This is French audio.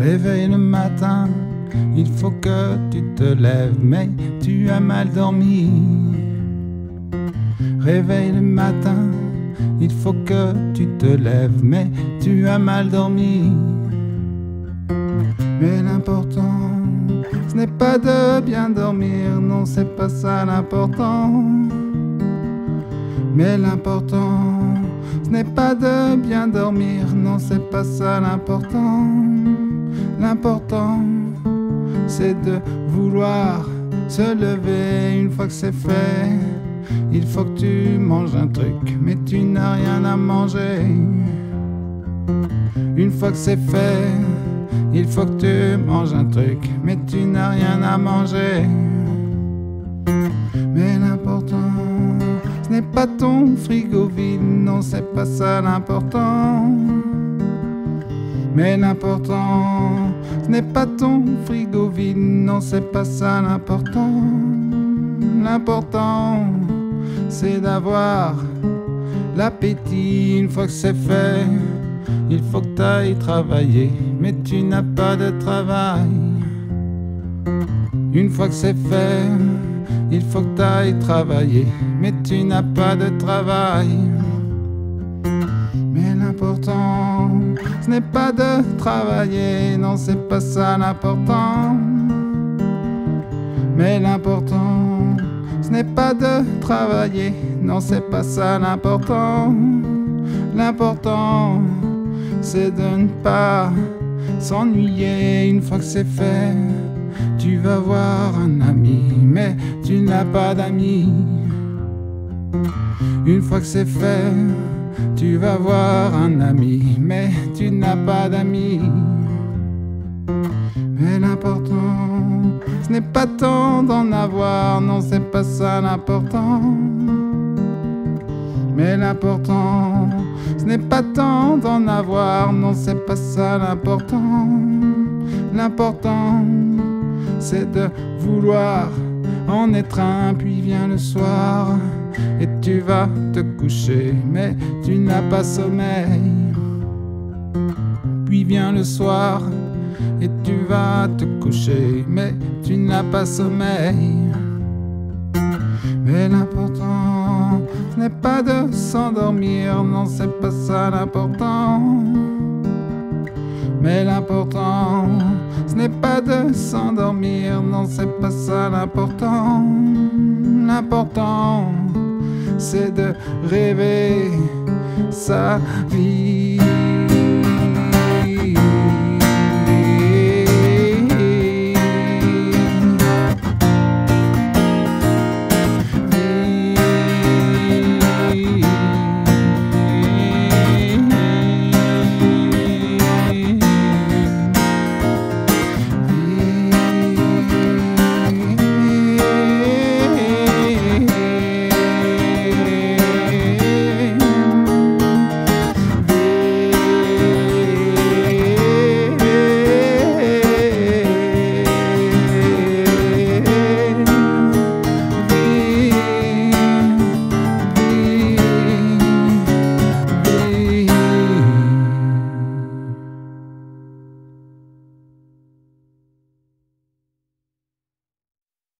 Réveille le matin, il faut que tu te lèves, mais tu as mal dormi. Réveille le matin, il faut que tu te lèves, mais tu as mal dormi. Mais l'important, ce n'est pas de bien dormir, non, c'est pas ça l'important. Mais l'important, ce n'est pas de bien dormir, non, c'est pas ça l'important. L'important, c'est de vouloir se lever une fois que c'est fait. Il faut que tu manges un truc, mais tu n'as rien à manger. Une fois que c'est fait, il faut que tu manges un truc, mais tu n'as rien à manger. Mais l'important, ce n'est pas ton frigo vide, non, c'est pas ça l'important. Mais l'important, ce n'est pas ton frigo vide, non, c'est pas ça l'important. L'important, c'est d'avoir l'appétit une fois que c'est fait. Il faut que tu ailles travailler, mais tu n'as pas de travail. Une fois que c'est fait, il faut que tu ailles travailler, mais tu n'as pas de travail. Mais l'important, n'est pas de travailler, non, c'est pas ça l'important. Mais l'important, ce n'est pas de travailler, non, c'est pas ça l'important. L'important, c'est de ne pas s'ennuyer une fois que c'est fait. Tu vas voir un ami, mais tu n'as pas d'amis. Une fois que c'est fait, tu vas voir un ami, mais tu n'as pas d'amis. Mais l'important, ce n'est pas tant d'en avoir, non, c'est pas ça l'important. Mais l'important, ce n'est pas tant d'en avoir, non, c'est pas ça l'important. L'important, c'est de vouloir en être un, puis vient le soir et tu vas te coucher, mais tu n'as pas sommeil. Puis vient le soir et tu vas te coucher, mais tu n'as pas sommeil. Mais l'important, ce n'est pas de s'endormir, non, c'est pas ça l'important. Mais l'important, ce n'est pas de s'endormir, non, c'est pas ça l'important. L'important, c'est de rêver sa vie.